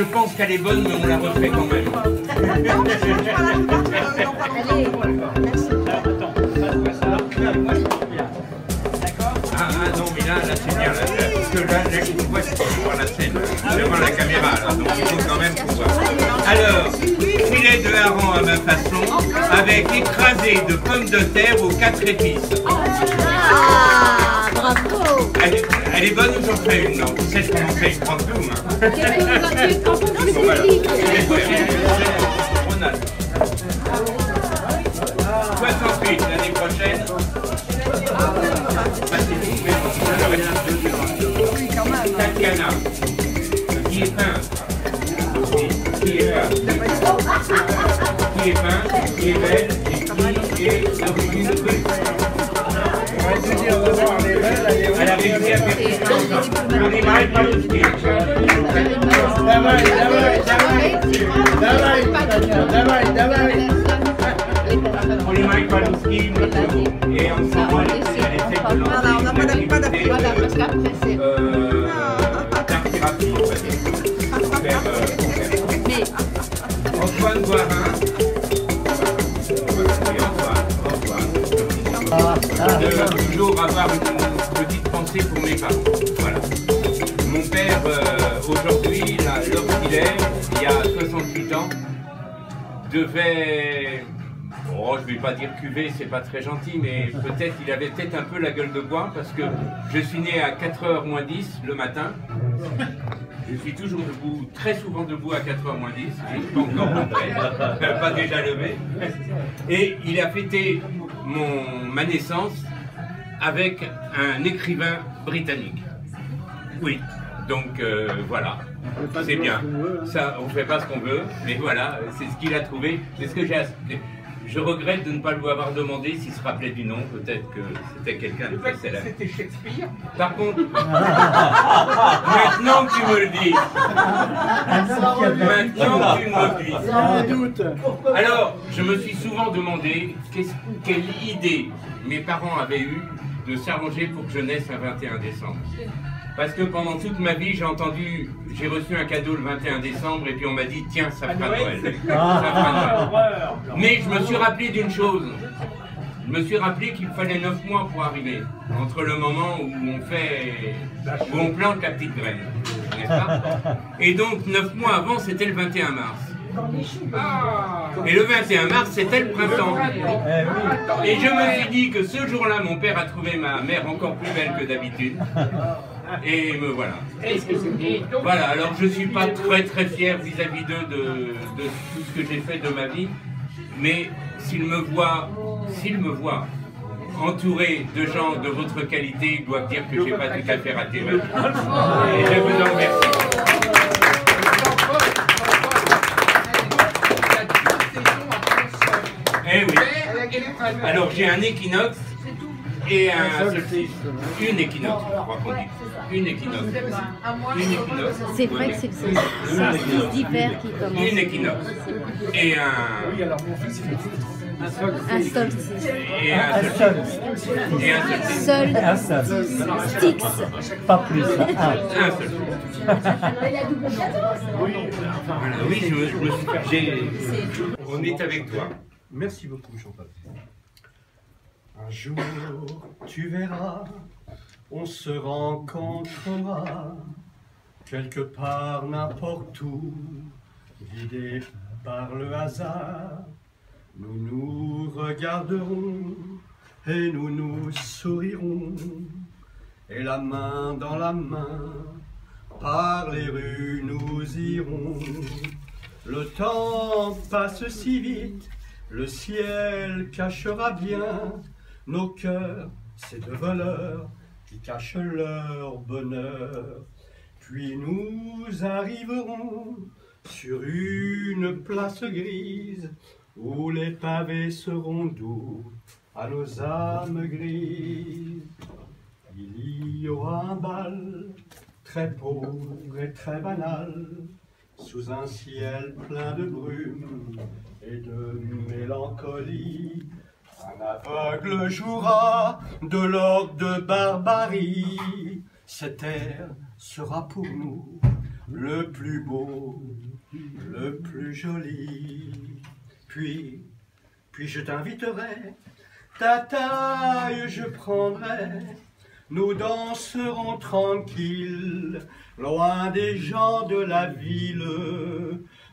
Je pense qu'elle est bonne, mais on la refait quand même. Ah, ah non, mais là, là c'est bien. Là, là, parce que là, là, je vois voir la scène devant la caméra. Là, donc il faut quand même pouvoir. Alors, filet de hareng à ma façon, avec écrasé de pommes de terre aux quatre épices. Ah, bravo Elle, est- elle est bonne ou j'en fais une Non, qu'on en fait une grande boum. Bon, voilà. Ronald. 68 l'année prochaine. C'est tout, mais bon, ça leur reste deux secondes. Tatiana. Qui est peintre Qui est peintre Qui est peintre Qui est belle Et qui est Dawaj, dawaj, De toujours avoir une petite pensée pour mes parents. Voilà. Mon père, euh, aujourd'hui, là, lorsqu'il est, il y a 68 ans, devait. Oh, je vais pas dire cuver, c'est pas très gentil, mais peut-être il avait peut-être un peu la gueule de bois parce que je suis né à 4h moins 10 le matin. Je suis toujours debout, très souvent debout à 4h moins 10, je ne suis pas encore rentré, pas déjà levé. Et il a fêté mon, ma naissance avec un écrivain britannique. Oui, donc euh, voilà, c'est bien. Ça, on fait pas ce qu'on veut, mais voilà, c'est ce qu'il a trouvé, c'est ce que j'ai. Je regrette de ne pas lui avoir demandé s'il se rappelait du nom, peut-être que c'était quelqu'un de très célèbre. C'était Shakespeare. Par contre, maintenant que tu me le dis, maintenant que tu me le dis, Un doute. alors, je me suis souvent demandé quelle idée mes parents avaient eue de s'arranger pour que je naisse un 21 décembre. Parce que pendant toute ma vie, j'ai entendu, j'ai reçu un cadeau le 21 décembre et puis on m'a dit tiens, ça fera Noël. Ça fera Noël. Horreur. Mais je me suis rappelé d'une chose. Je me suis rappelé qu'il fallait 9 mois pour arriver. Entre le moment où on fait, où on plante la petite graine. N'est-ce pas? Et donc 9 mois avant, c'était le 21 mars. Ah. Et le 21 mars, c'était le printemps. Et je me suis dit que ce jour-là, mon père a trouvé ma mère encore plus belle que d'habitude. Et me voilà. Voilà, alors je suis pas très très fier vis-à-vis d'eux de, de tout ce que j'ai fait de ma vie, mais s'ils me voient, s'ils me voient entouré de gens de votre qualité, ils doivent dire que j'ai pas tout à fait raté ma vie. Et je vous en remercie. Alors j'ai un équinoxe et un solstice. Une équinoxe, je crois qu'on dit. Une équinoxe. Une équinoxe. c'est vrai que c'est le solstice d'hiver qui commence. Une équinoxe. Et un. Un solstice. Et un solstice. Et un solstice. Seul Un seul. Styx. Pas plus. Un. Un seul. Voilà, oui, je me, je me suis. j'ai- On est avec toi. Merci beaucoup, Chantal. Un jour, tu verras, on se rencontrera quelque part, n'importe où, guidés par le hasard. Nous nous regarderons et nous nous sourirons, et la main dans la main, par les rues nous irons. Le temps passe si vite, le ciel cachera bien nos cœurs, ces deux voleurs qui cachent leur bonheur. Puis nous arriverons sur une place grise où les pavés seront doux à nos âmes grises. Il y aura un bal très pauvre et très banal sous un ciel plein de brume et de mélancolie. Un aveugle jouera de l'ordre de barbarie. Cette terre sera pour nous le plus beau, le plus joli. Puis, puis je t'inviterai, ta taille je prendrai, nous danserons tranquilles, loin des gens de la ville.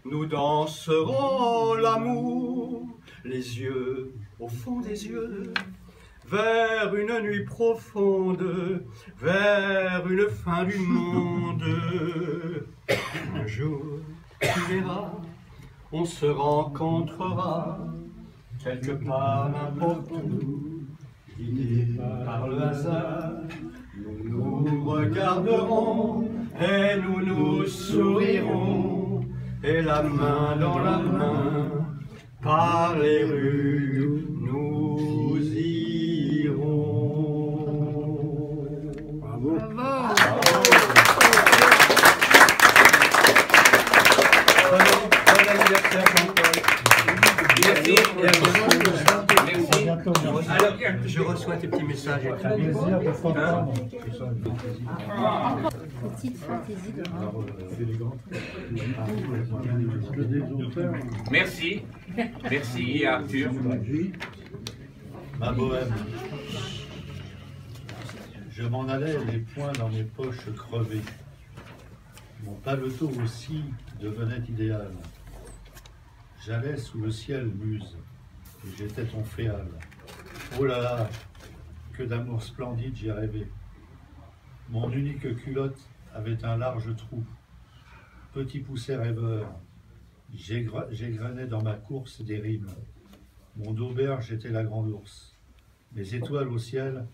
Nous danserons l'amour, les yeux au fond des yeux, vers une nuit profonde, vers une fin du monde. Un jour, tu verras, on se rencontrera, quelque part, n'importe où, guidés par le hasard. Nous nous regarderons et nous nous sourirons, et la main dans la main, par les rues, nous irons. Bravo. Bon, bon anniversaire, Jean-Paul. Merci. Alors, je reçois tes petits messages écrits. Petite fantaisie de robe. Merci. Merci Arthur. Ma bohème. Je m'en allais, les poings dans mes poches crevées. Mon paletot aussi devenait idéal. J'allais sous le ciel muse, j'étais ton féal. Oh là là, que d'amour splendide j'y rêvé. Mon unique culotte avait un large trou. Petit poussé rêveur, j'égrenais dans ma course des rimes. Mon auberge était la grande ours. Les étoiles au ciel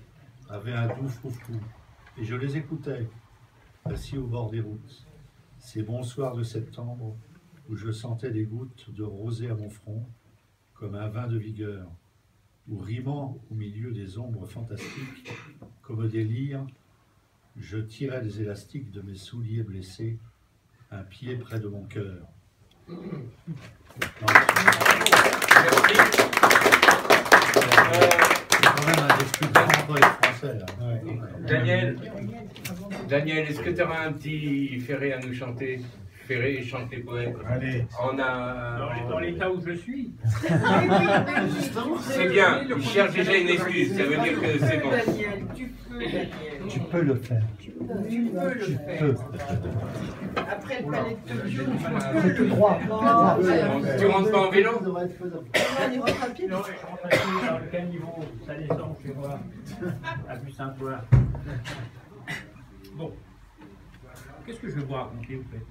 avaient un doux froufrou, et je les écoutais, assis au bord des routes. Ces bons soirs de septembre où je sentais des gouttes de rosée à mon front, comme un vin de vigueur, où rimant au milieu des ombres fantastiques, comme des lyres, je tirais les élastiques de mes souliers blessés, un pied près de mon cœur. C'est quand même un des plus grands poètes français. là. Daniel, Daniel, est-ce que tu auras un petit ferré à nous chanter? Ferré et chanter poète. Allez. On a. Dans, dans l'état où je suis. C'est bien, il cherche déjà une excuse, ça veut dire que c'est bon. Daniel, tu peux, Daniel. Tu peux le faire. Tu peux le Tu faire. peux. Après le palais de Dieu, tu peux tout droit. Non, Tu rentres pas en vélo. Non, mais je rentre à pied, dans quel niveau Ça descend chez moi. À. Bon. Qu'est-ce que je vais vous raconter, vous faites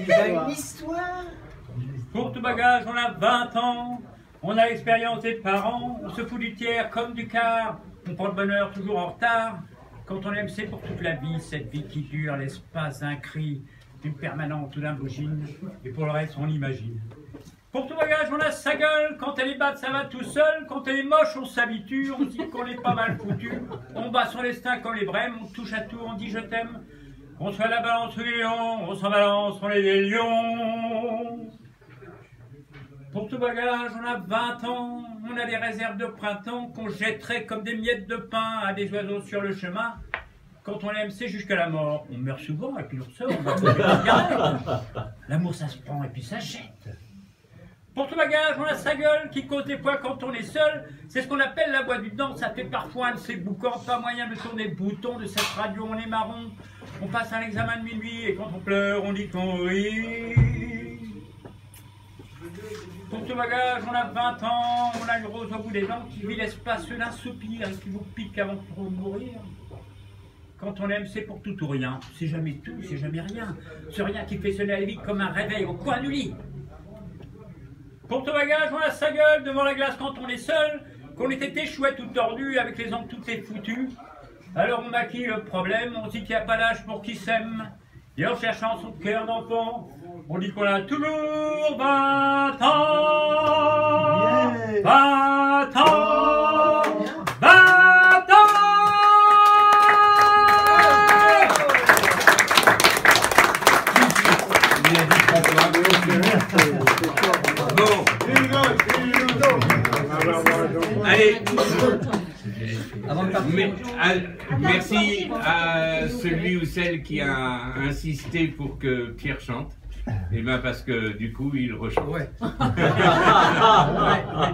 Il a une histoire. Pour tout bagage, on a 20 ans, on a l'expérience des parents, on se fout du tiers comme du quart, on prend le bonheur toujours en retard. Quand on aime, c'est pour toute la vie, cette vie qui dure, l'espace d'un cri, d'une permanente ou d'un bougine, et pour le reste, on imagine. Pour tout bagage, on a sa gueule, quand elle est batte, ça va tout seul, quand elle est moche, on s'habitue, on dit qu'on est pas mal foutu, on bat son destin comme les brèmes, on touche à tout, on dit je t'aime, on soit la balance ou les lions, on s'en balance, on est des lions. Pour tout bagage, on a 20 ans, on a des réserves de printemps qu'on jetterait comme des miettes de pain à des oiseaux sur le chemin. Quand on aime, c'est jusqu'à la mort. On meurt souvent et puis on ressort. L'amour, ça se prend et puis ça jette. Pour tout bagage, on a sa gueule qui cause des fois quand on est seul. C'est ce qu'on appelle la voix du dent. Ça fait parfois un de ces boucans, pas moyen de tourner le bouton de cette radio. On est marron. On passe un examen de minuit et quand on pleure, on dit qu'on rit. Pour tout bagage, on a 20 ans, on a une rose au bout des dents qui vit l'espace d'un soupir et qui vous pique avant de mourir. Quand on aime, c'est pour tout ou rien. C'est jamais tout, c'est jamais rien. Ce rien qui fait sonner la vie comme un réveil au coin du lit. Pour tout bagage, on a sa gueule devant la glace quand on est seul, qu'on était échoué tout tordu, avec les ongles toutes les foutues. Alors on maquille le problème, on dit qu'il n'y a pas d'âge pour qui s'aime. Et en cherchant son cœur d'enfant, on dit qu'on a toujours 20 ans. 20 ans. 20 ans. Bon, allez, Mais, à- merci à celui ou celle qui a insisté pour que Pierre chante. Et ben parce que du coup il rechante. Ouais. Ouais,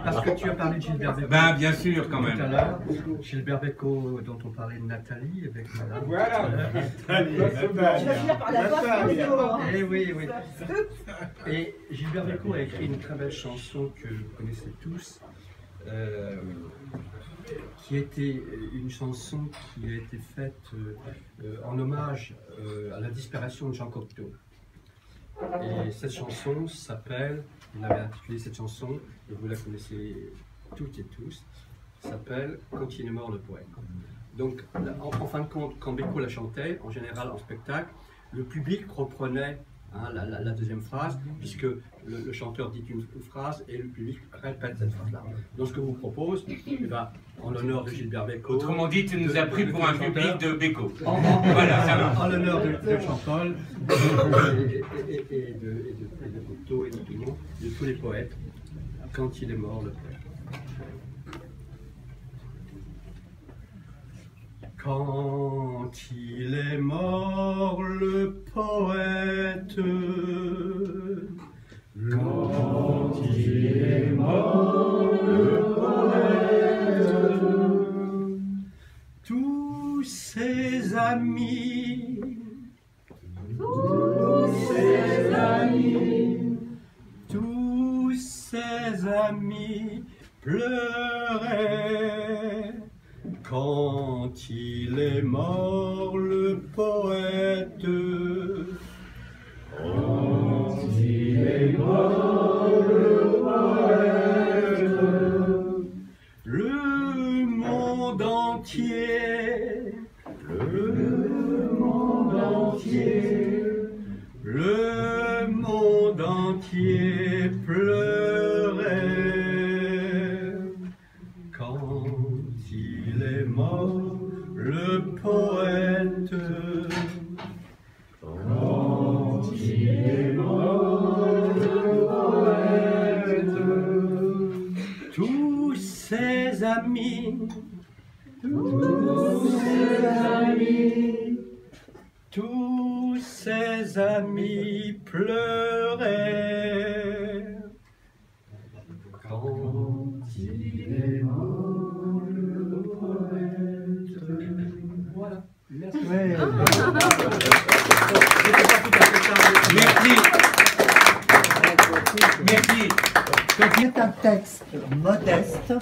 parce que tu as parlé de Gilbert Bécaud. Ben bien sûr quand Tout à même. l'heure, Gilbert Bécaud, dont on parlait de Nathalie, avec madame. Voilà. Tu vas finir par la voir vidéo. Eh oui, oui. Et Gilbert Bécaud a écrit une très belle chanson que vous connaissez tous, euh, qui était une chanson qui a été faite euh, euh, en hommage euh, à la disparition de Jean Cocteau. Et cette chanson s'appelle, il avait intitulé cette chanson, et vous la connaissez toutes et tous, s'appelle Quand il est mort le poète. Donc, en, fin de compte, quand Bécaud la chantait, en général en spectacle, le public reprenait hein, la, la- la deuxième phrase, puisque le, le chanteur dit une, une phrase et le public répète cette phrase-là. Donc, ce que vous propose, eh ben, en l'honneur de Gilbert Bécaud, Autrement dit, tu nous as pris pour un public de Béco. en, en- Voilà, ça va. en l'honneur de, de Jean-Paul et, et- et- et de, et de, et de Cocteau et de Dumont, de tous les poètes, quand il est mort, le poète. Quand il est mort, le poète. Quand il est mort, le poète. Tous ses amis. Tous ses amis. Tous ses amis pleuraient quand il est mort le poète. Amis pleuraient. Quand il est mort le. Voilà. Merci. Merci. Merci. C'est un texte modeste,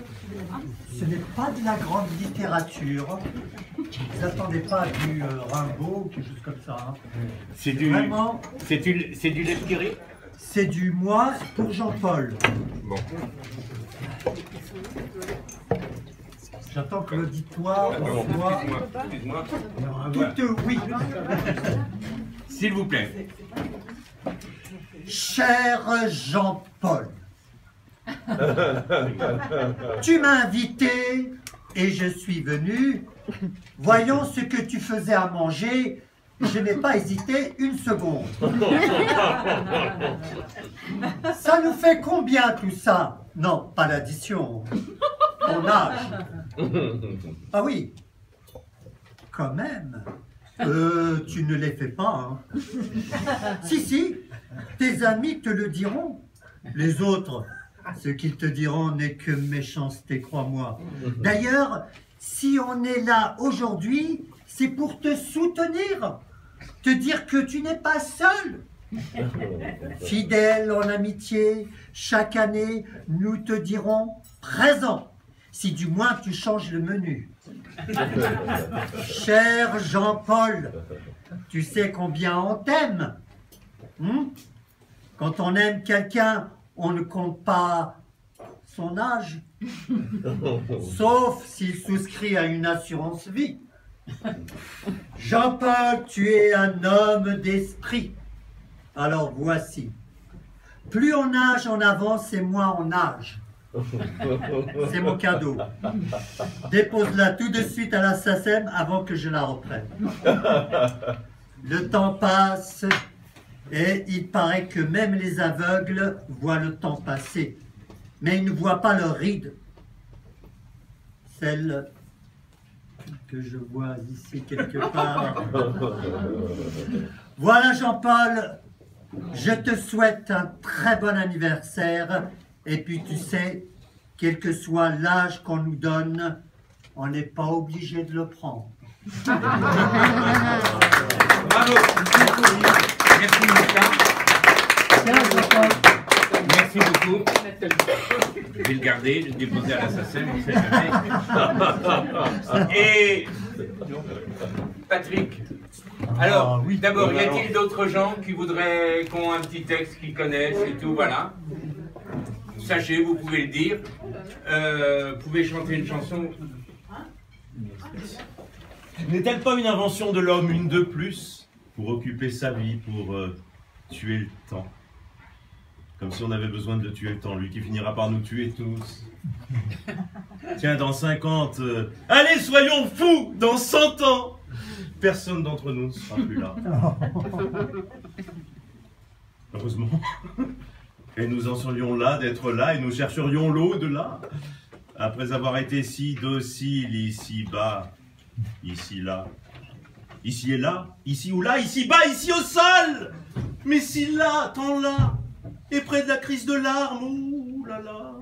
ce n'est pas de la grande littérature. Vous attendez pas du euh, Rimbaud ou quelque chose comme ça. hein. C'est du, Vraiment, c'est du, c'est du c'est du moi pour Jean-Paul. Bon. J'attends que l'auditoire soit excuse-moi, excuse-moi. tout oui. S'il vous plaît. Cher Jean-Paul, tu m'as invité et je suis venu. Voyons ce que tu faisais à manger. Je n'ai pas hésité une seconde. Ça nous fait combien tout ça? Non, pas l'addition. Ton âge. Ah oui. Quand même. Euh, tu ne les fais pas. hein. Si, si. Tes amis te le diront. Les autres, ce qu'ils te diront n'est que méchanceté, crois-moi. D'ailleurs, si on est là aujourd'hui, c'est pour te soutenir, te dire que tu n'es pas seul. Fidèle en amitié, chaque année, nous te dirons présent, si du moins tu changes le menu. Cher Jean-Paul, tu sais combien on t'aime. Hmm Quand on aime quelqu'un, on ne compte pas son âge, sauf s'il souscrit à une assurance vie. Jean-Paul, tu es un homme d'esprit. Alors voici. Plus on nage en avance et moins on nage. C'est mon cadeau. Dépose-la tout de suite à la SACEM avant que je la reprenne. Le temps passe et il paraît que même les aveugles voient le temps passer. Mais ils ne voient pas leurs rides. Celles que je vois ici quelque part. Voilà Jean-Paul, je te souhaite un très bon anniversaire. Et puis tu sais, quel que soit l'âge qu'on nous donne, on n'est pas obligé de le prendre. Bravo. Merci Moussa. Merci Je vais le garder, le déposer à l'assassin, on ne sait jamais. Et Patrick, alors, d'abord, y a-t-il d'autres gens qui voudraient, qui ont un petit texte qu'ils connaissent et tout, voilà Sachez, vous pouvez le dire. Euh, vous pouvez chanter une chanson. N'est-elle pas une invention de l'homme, une de plus, pour occuper sa vie, pour euh, tuer le temps? Comme si on avait besoin de tuer le temps, lui qui finira par nous tuer tous. Tiens, dans 50... euh, Allez, soyons fous Dans 100 ans Personne d'entre nous ne sera plus là. Heureusement. Et nous en serions là d'être là et nous chercherions l'au-delà. Après avoir été si dociles ici-bas, ici-là, ici et là, ici ou là, ici-bas, ici au sol Mais si là, tant là, et près de la crise de larmes, ouh là là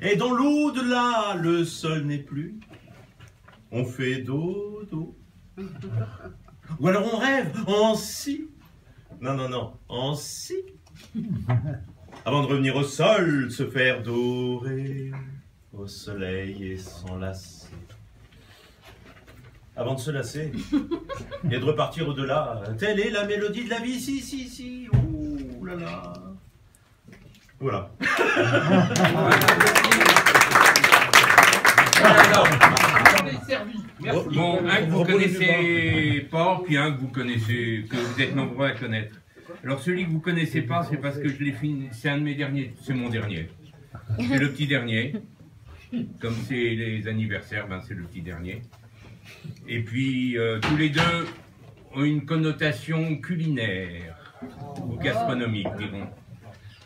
Et dans l'au-delà, le sol n'est plus, on fait dodo. Ou alors on rêve en si. Non, non, non, en si. Avant de revenir au sol, se faire dorer au soleil et s'enlacer. Avant de se lasser et de repartir au-delà, telle est la mélodie de la vie, si, si, si, là là. Voilà. Bon, un que vous connaissez pas, puis un que vous connaissez, que vous êtes nombreux à connaître. Alors celui que vous connaissez pas, c'est parce que je l'ai fini, c'est un de mes derniers, c'est mon dernier. C'est le petit dernier. Comme c'est les anniversaires, ben c'est le petit dernier. Et puis euh, tous les deux ont une connotation culinaire ou gastronomique, dirons.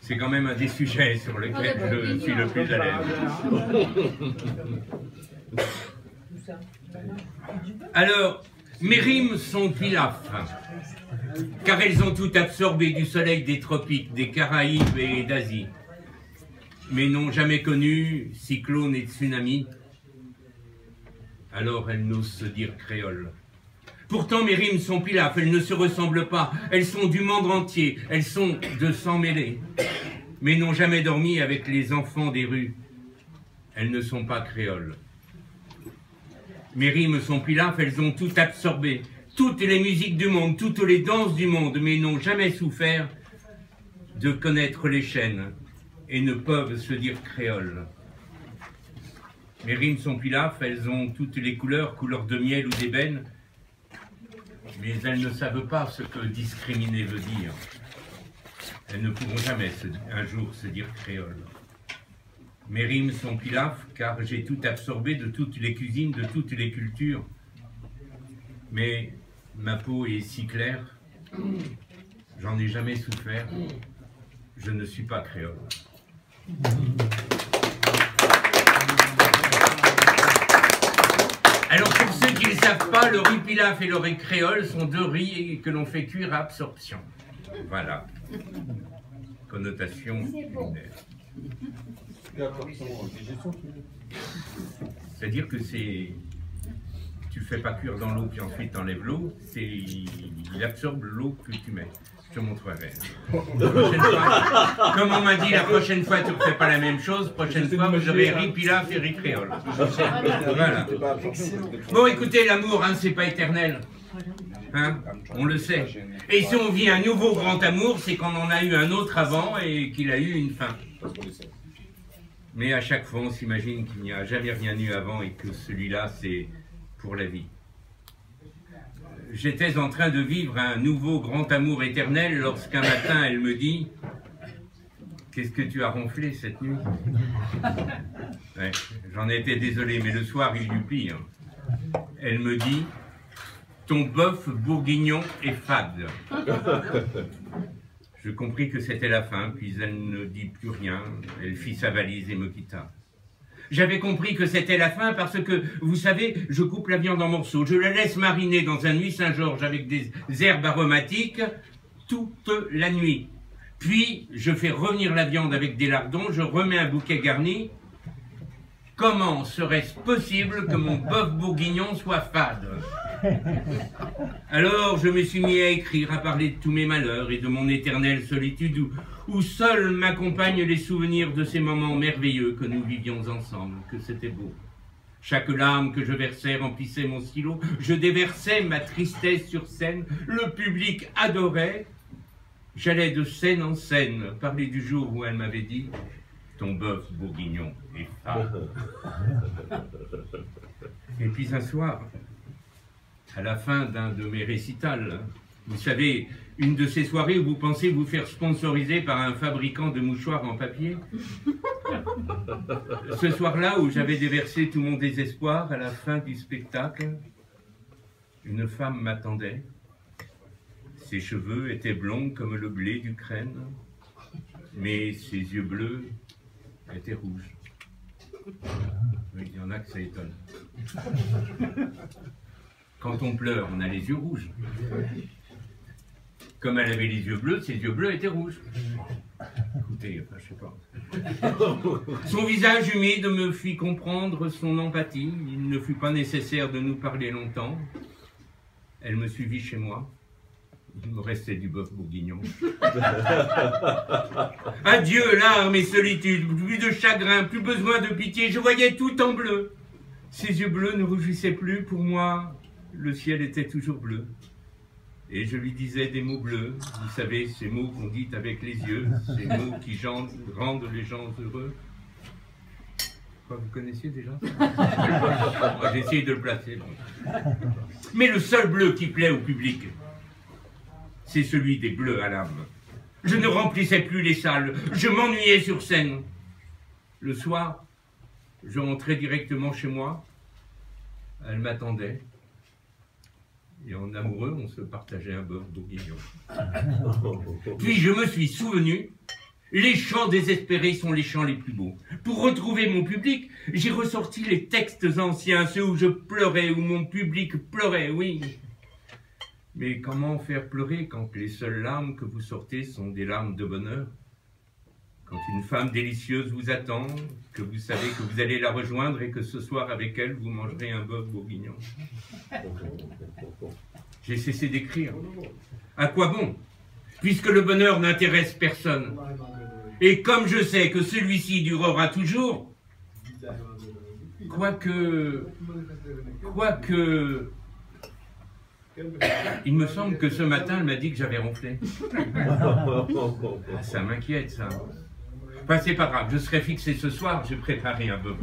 C'est quand même un des sujets sur lesquels je suis le plus à l'aise. Alors, mes rimes sont pilaf, car elles ont tout absorbé du soleil des tropiques, des Caraïbes et d'Asie, mais n'ont jamais connu cyclone et tsunami. Alors elles n'osent se dire créoles. Pourtant mes rimes sont pilaf, elles ne se ressemblent pas, elles sont du monde entier, elles sont de sang mêlé, mais n'ont jamais dormi avec les enfants des rues. Elles ne sont pas créoles. Mes rimes sont pilaf, elles ont tout absorbé, toutes les musiques du monde, toutes les danses du monde, mais n'ont jamais souffert de connaître les chaînes et ne peuvent se dire créoles. Mes rimes sont pilaf, elles ont toutes les couleurs, couleurs de miel ou d'ébène, mais elles ne savent pas ce que discriminer veut dire. Elles ne pourront jamais un jour se dire créoles. Mes rimes sont pilaf, car j'ai tout absorbé de toutes les cuisines, de toutes les cultures. Mais ma peau est si claire, j'en ai jamais souffert, je ne suis pas créole. Savent pas, le riz pilaf et le riz créole sont deux riz que l'on fait cuire à absorption. Voilà. Connotation culinaire. C'est-à-dire que c'est. Tu fais pas cuire dans l'eau puis ensuite t'enlèves l'eau, c'est il absorbe l'eau que tu mets. Te montrerai. Comme on m'a dit, la prochaine fois tu ne fais pas la même chose, prochaine fois vous aurez riz pilaf et riz créole. Voilà. Bon écoutez, l'amour, hein, c'est pas éternel. Hein on le sait. Et si on vit un nouveau grand amour, c'est qu'on en a eu un autre avant et qu'il a eu une fin. Mais à chaque fois, on s'imagine qu'il n'y a jamais rien eu avant et que celui-là, c'est pour la vie. J'étais en train de vivre un nouveau grand amour éternel lorsqu'un matin, elle me dit Qu'est-ce que tu as ronflé cette nuit? Ouais, J'en étais désolé, mais le soir, il y eut pire. Elle me dit Ton bœuf bourguignon est fade. Je compris que c'était la fin, puis elle ne dit plus rien. Elle fit sa valise et me quitta. J'avais compris que c'était la fin parce que, vous savez, je coupe la viande en morceaux, je la laisse mariner dans un huile Saint-Georges avec des herbes aromatiques toute la nuit. Puis, je fais revenir la viande avec des lardons, je remets un bouquet garni. Comment serait-ce possible que mon bœuf bourguignon soit fade? Alors, je me suis mis à écrire, à parler de tous mes malheurs et de mon éternelle solitude où, seuls m'accompagnent les souvenirs de ces moments merveilleux que nous vivions ensemble, que c'était beau. Chaque larme que je versais remplissait mon stylo, je déversais ma tristesse sur scène, le public adorait, J'allais de scène en scène parler du jour où elle m'avait dit Ton bœuf bourguignon est fade. Et puis un soir, à la fin d'un de mes récitals, vous savez, une de ces soirées où vous pensez vous faire sponsoriser par un fabricant de mouchoirs en papier. Ce soir-là où j'avais déversé tout mon désespoir à la fin du spectacle, une femme m'attendait ses cheveux étaient blonds comme le blé d'Ukraine, mais ses yeux bleus étaient rouges. Il y en a que ça étonne. Quand on pleure, on a les yeux rouges. Comme elle avait les yeux bleus, ses yeux bleus étaient rouges. Écoutez, enfin, je sais pas. Son visage humide me fit comprendre son empathie. Il ne fut pas nécessaire de nous parler longtemps. Elle me suivit chez moi. Il me restait du bœuf bourguignon. Adieu, larmes et solitude, plus de chagrin, plus besoin de pitié, je voyais tout en bleu. Ses yeux bleus ne rougissaient plus, pour moi, le ciel était toujours bleu. Et je lui disais des mots bleus, vous savez, ces mots qu'on dit avec les yeux, ces mots qui rendent les gens heureux. Quoi, vous connaissiez déjà J'ai essayé de le placer. Mais le seul bleu qui plaît au public, c'est celui des bleus à l'âme. Je ne remplissais plus les salles, je m'ennuyais sur scène. Le soir, je rentrais directement chez moi. Elle m'attendait. Et en amoureux, on se partageait un bœuf bourguignon. Puis je me suis souvenu, les chants désespérés sont les chants les plus beaux. Pour retrouver mon public, j'ai ressorti les textes anciens, ceux où je pleurais, où mon public pleurait, oui. Mais comment faire pleurer quand les seules larmes que vous sortez sont des larmes de bonheur? Quand une femme délicieuse vous attend, que vous savez que vous allez la rejoindre et que ce soir avec elle vous mangerez un bœuf bourguignon. J'ai cessé d'écrire. À quoi bon? Puisque le bonheur n'intéresse personne. Et comme je sais que celui-ci durera toujours, quoique, quoique il me semble que ce matin, elle m'a dit que j'avais ronflé. Ah, ça m'inquiète, ça. Enfin, c'est pas grave, je serai fixé ce soir, j'ai préparé un peu.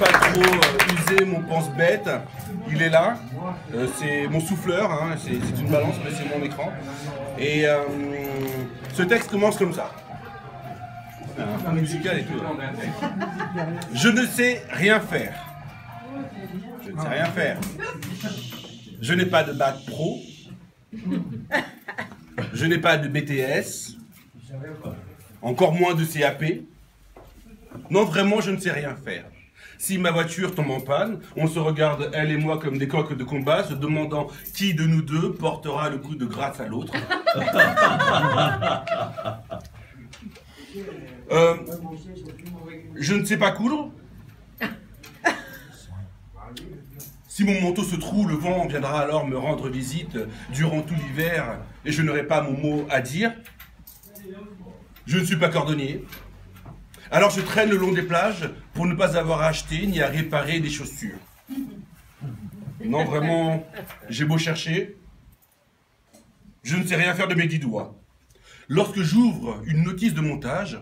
Pas trop euh, user mon pense-bête, il est là. Euh, c'est mon souffleur, hein. c'est une balance, mais c'est mon écran. Et euh, ce texte commence comme ça un musical et tout. Je ne sais rien faire. Je ne sais rien faire. Je n'ai pas de bac pro. Je n'ai pas de BTS. Encore moins de CAP. Non, vraiment, je ne sais rien faire. Si ma voiture tombe en panne, on se regarde, elle et moi, comme des coqs de combat, se demandant qui de nous deux portera le coup de grâce à l'autre. Euh, je ne sais pas coudre. Si mon manteau se trouve, le vent viendra alors me rendre visite durant tout l'hiver et je n'aurai pas mon mot à dire. Je ne suis pas cordonnier. Alors je traîne le long des plages pour ne pas avoir acheté ni à réparer des chaussures. Non, vraiment, j'ai beau chercher, je ne sais rien faire de mes dix doigts. Lorsque j'ouvre une notice de montage,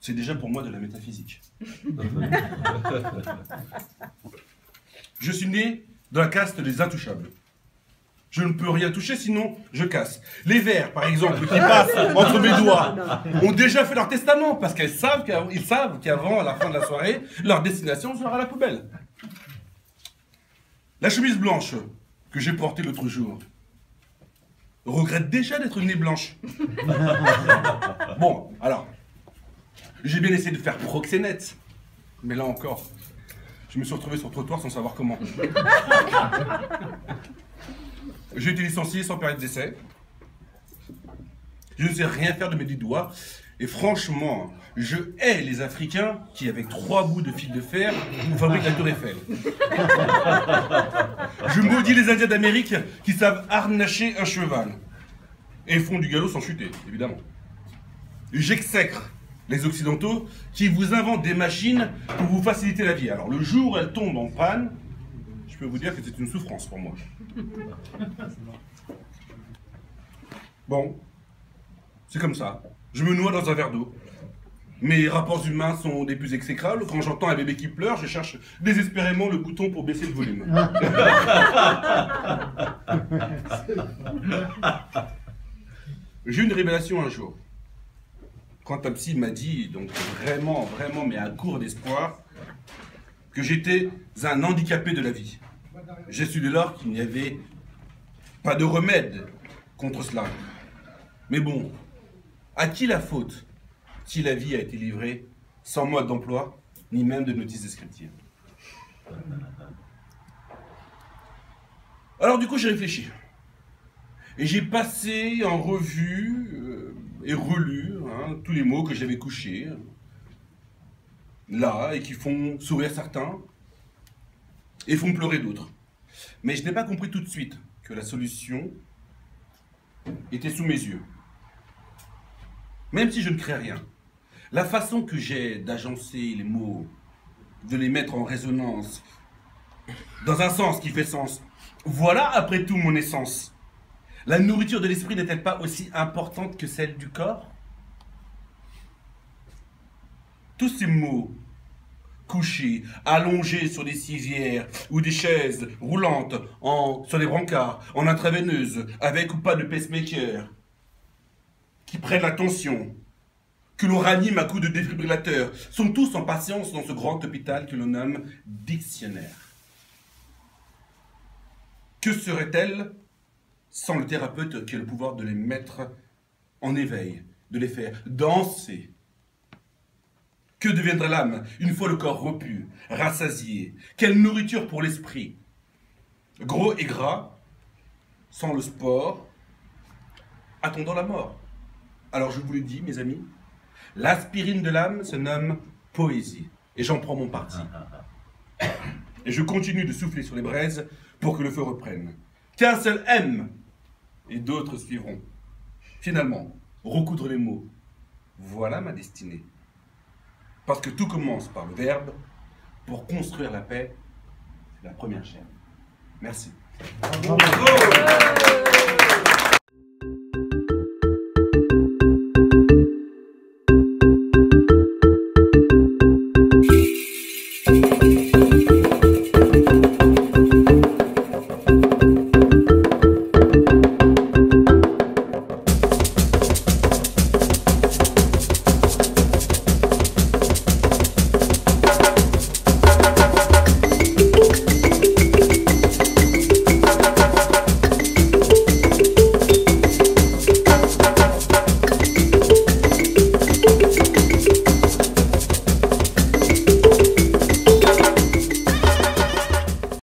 c'est déjà pour moi de la métaphysique. je suis né dans la caste des intouchables. Je ne peux rien toucher, sinon je casse. Les vers, par exemple, qui passent entre mes doigts, ont déjà fait leur testament, parce qu'ils savent qu'avant, à la fin de la soirée, leur destination sera la poubelle. La chemise blanche que j'ai portée l'autre jour, regrette déjà d'être née blanche. bon, alors, j'ai bien essayé de faire proxénète, mais là encore, je me suis retrouvé sur le trottoir sans savoir comment. J'ai été licencié sans période d'essai. Je ne sais rien faire de mes dix doigts. Et franchement, je hais les Africains qui, avec trois bouts de fil de fer, nous fabriquent la tour Eiffel. Je maudis les Indiens d'Amérique qui savent harnacher un cheval. Et font du galop sans chuter, évidemment. J'exècre les Occidentaux qui vous inventent des machines pour vous faciliter la vie. Alors le jour où elles tombent en panne, je peux vous dire que c'est une souffrance pour moi. Bon, c'est comme ça. Je me noie dans un verre d'eau. Mes rapports humains sont des plus exécrables. Quand j'entends un bébé qui pleure, je cherche désespérément le bouton pour baisser le volume. J'ai eu une révélation un jour. Quand un psy m'a dit, donc vraiment, vraiment, mais à court d'espoir, que j'étais un handicapé de la vie. J'ai su dès lors qu'il n'y avait pas de remède contre cela. Mais bon, à qui la faute si la vie a été livrée sans mode d'emploi, ni même de notice descriptive Alors du coup, j'ai réfléchi. Et j'ai passé en revue euh, et relu hein, tous les mots que j'avais couchés, là, et qui font sourire certains, et font pleurer d'autres. Mais je n'ai pas compris tout de suite que la solution était sous mes yeux. Même si je ne crée rien, la façon que j'ai d'agencer les mots, de les mettre en résonance, dans un sens qui fait sens, voilà après tout mon essence. La nourriture de l'esprit n'est-elle pas aussi importante que celle du corps? Tous ces mots, couchés, allongés sur des civières ou des chaises roulantes, sur des brancards, en intraveineuse, avec ou pas de pacemaker, qui prennent la tension, que l'on ranime à coups de défibrillateur, sont tous en patience dans ce grand hôpital que l'on nomme dictionnaire. Que serait-elle sans le thérapeute qui a le pouvoir de les mettre en éveil, de les faire danser Que deviendrait l'âme une fois le corps repu, rassasié? Quelle nourriture pour l'esprit? Gros et gras, sans le sport, attendant la mort. Alors je vous le dis, mes amis, l'aspirine de l'âme se nomme poésie. Et j'en prends mon parti. Et je continue de souffler sur les braises pour que le feu reprenne. Qu'un seul aime et d'autres suivront. Finalement, recoudre les mots. Voilà ma destinée. Parce que tout commence par le verbe. Pour construire la paix, c'est la première chaîne. Merci.